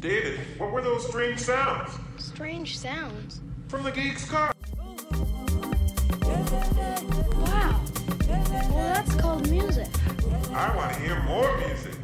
David, what were those strange sounds? Strange sounds. From the geek's car. Wow. Well, that's called music. I want to hear more music.